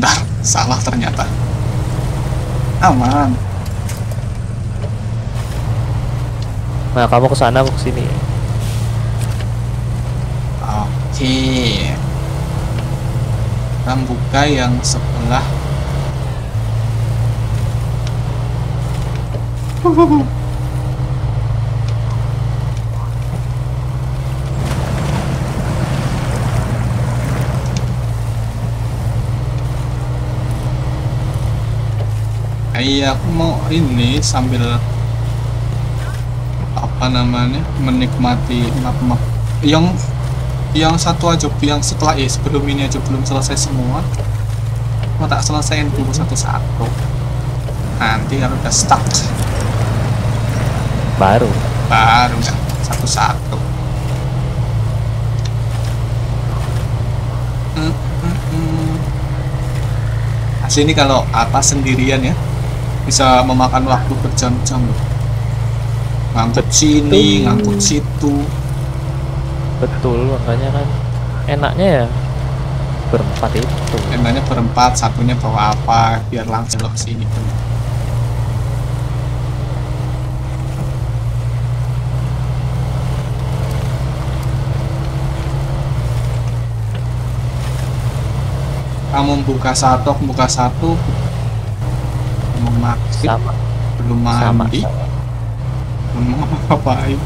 Bentar, salah ternyata. Aman. Nah, kamu ke sana, aku ke sini. Oke. Kita buka yang sebelah. Iya, aku mau ini sambil apa namanya menikmati map-map yang yang satu aja yang setelah eh sebelum ini aja belum selesai semua mau tak selesaiin dulu satu-satu. Nanti kalau udah stuck. Baru. baru kan satu-satu. Hmm, hmm, hmm. asli ini kalau apa sendirian ya bisa memakan waktu berjam-jam ngangkut sini ngangkut situ Betul, makanya kan enaknya ya berempat itu. Emangnya berempat, satunya bawa apa biar langsung ke sini. Kamu buka satu, buka satu. Makan, Sama, belum sama, mandi, sama. belum mau ngapain.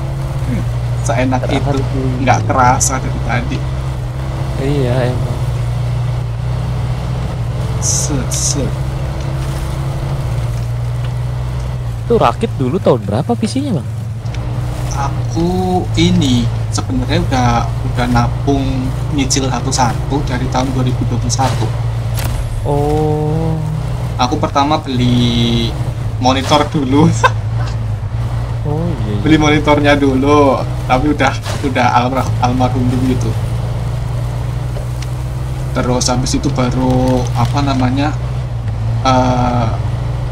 Seenak Istirahat itu, nggak kerasa dari tadi. Iya, emang. Set, set. Itu rakit dulu tahun berapa PC-nya, Bang? aku ini sebenarnya udah udah nabung nyicil satu-satu dari tahun 2021 Oh, aku pertama beli monitor dulu. Oh iya. iya. beli monitornya dulu tapi udah udah almarhum almarhum dulu itu. Terus habis itu baru apa namanya eh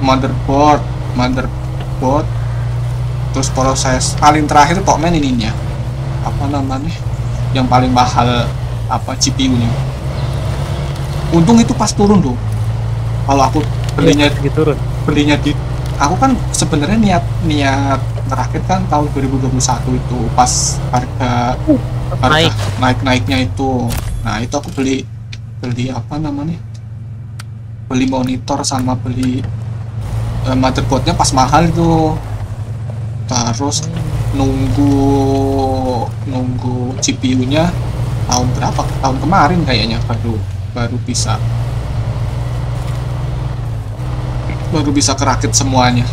motherboard motherboard. Terus proses paling terakhir kok main ininya apa namanya yang paling mahal apa GPU nya untung itu pas turun tuh kalau aku belinya Iya, gitu turun. belinya di aku kan sebenarnya niat niat terakhir kan tahun 2021 itu pas harga harga naik. naik naiknya itu. Nah itu aku beli beli apa namanya? Beli monitor sama beli eh, motherboardnya pas mahal itu. Terus nunggu nunggu GPU-nya tahun berapa? Tahun kemarin kayaknya baru baru bisa baru bisa kerakit semuanya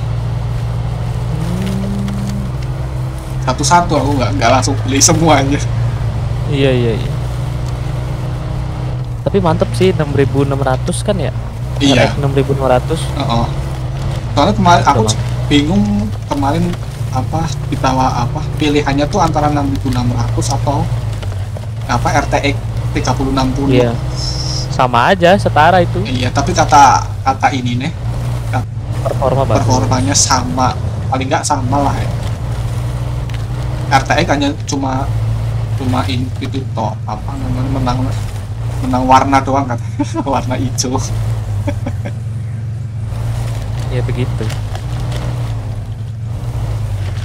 satu-satu aku nggak nggak langsung beli semuanya Iya, iya, iya. Tapi mantep sih 6600 kan ya? iya RX 6500. Heeh. soalnya kemarin aku bingung kemarin apa ditawa apa pilihannya tuh antara 6600 atau apa RTX 3060 Iya. Sama aja, setara itu. iya tapi kata kata ini nih Performa bagus. performanya sama paling nggak sama lah ya RTX hanya cuma cuma ini itu toh apa namanya menang menang warna doang kan warna hijau Ya begitu.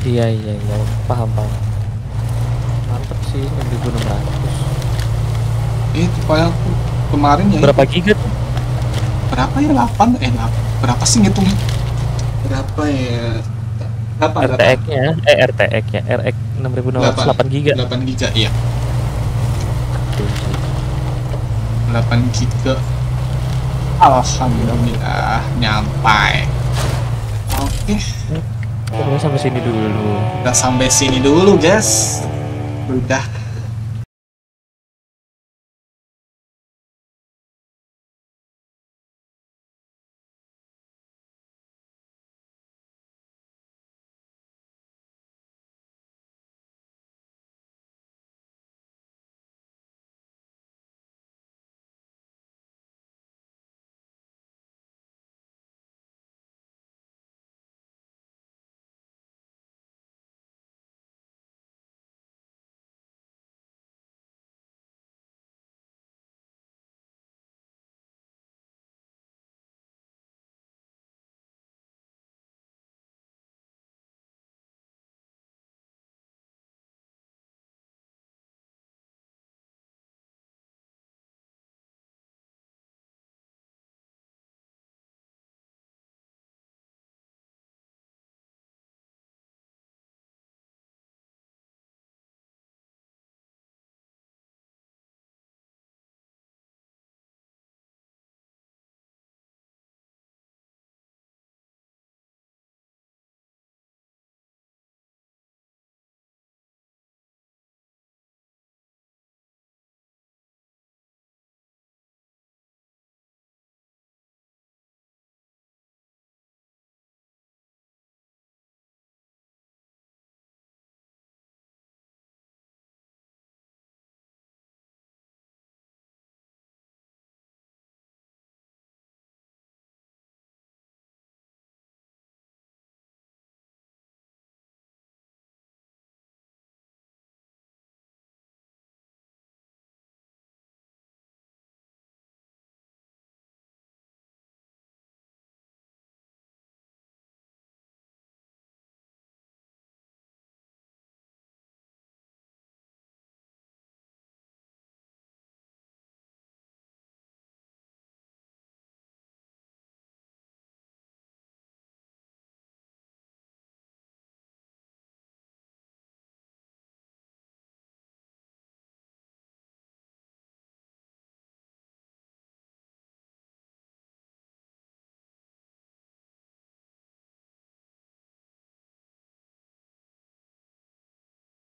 Iya, iya, iya. Paham, paham. Mantep sih 6600. itu kayak kemarin ya Berapa giga tuh? berapa ya 8 eh 8. Berapa sih ngitungnya? Berapa ya? 8 RTX-nya, eh RTX-nya, RX 6600 8 giga. 8 giga iya. Tuh sih. 8 giga. Alhamdulillah nyampai. Oke. Udah sampai sini dulu. udah sampai sini dulu guys. Udah